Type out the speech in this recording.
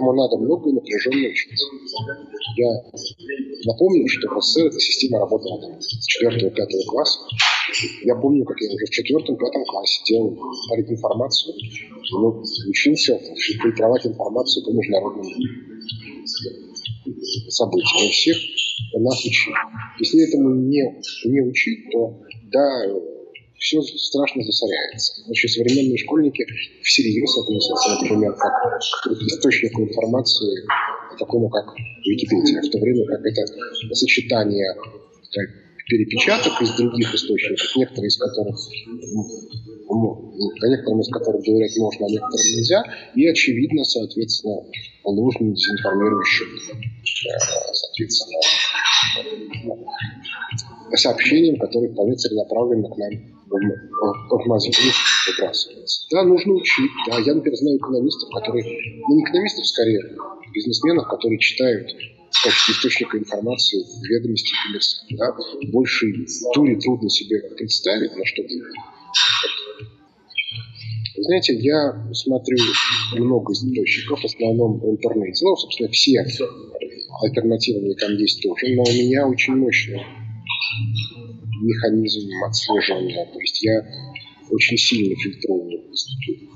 Этому надо много и напряженно учиться. Я напомню, что в СССР эта система работала с 4-5 класса. Я помню, как я уже в 4-5 классе делал информацию, ну, учился фильтровать информацию по международным событиям. Всех нас учили. Если этому не, не учить, то да, все страшно засоряется. Очень современные школьники всерьез относятся, например, как к источнику информации, такому как Википедия, в то время как это сочетание перепечаток из других источников, некоторые из которых, ну, а некоторым из которых доверять можно, а некоторым нельзя, и, очевидно, соответственно, ложным, дезинформирующим, э, соответственно, сообщениям, которые вполне целенаправленно к нам в мозги выбрасываются. Да, нужно учить. Да, я, например, знаю экономистов, которые, ну не экономистов, скорее, бизнесменов, которые читают в качестве источника информации ведомости коммерсант. Да? Больше туре трудно себе представить, на что вы знаете, я смотрю много источников, в основном в интернете. Ну, собственно, все альтернативные там есть тоже, но у меня очень мощный механизм отслеживания. То есть я очень сильно фильтрую источники.